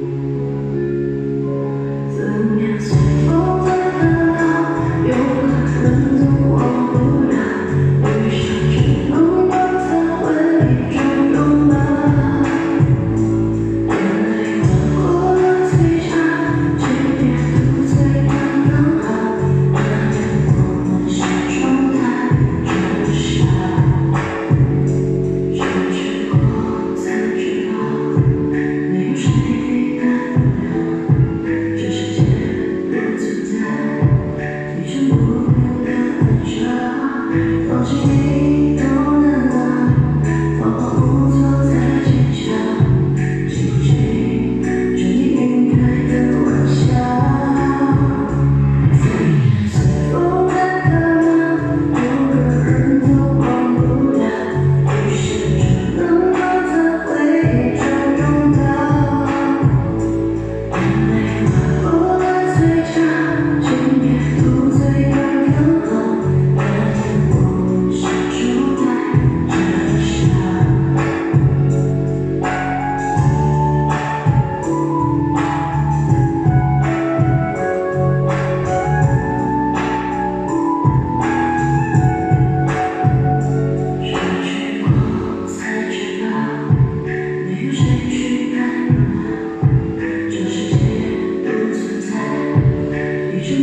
Mm-hmm.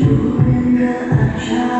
路边的阿茶